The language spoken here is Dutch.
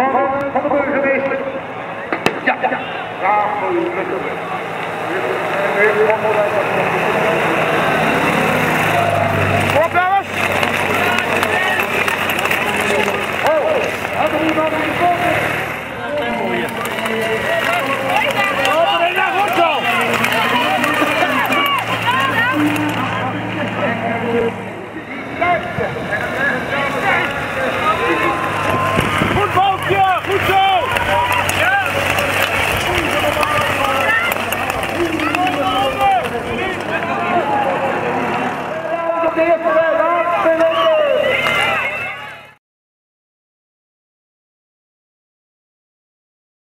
van de, van de burgemeester. Ja, ja. Ja, Kom op dames. Oh, hadden we nog een volgende? Thank you. Congratulations.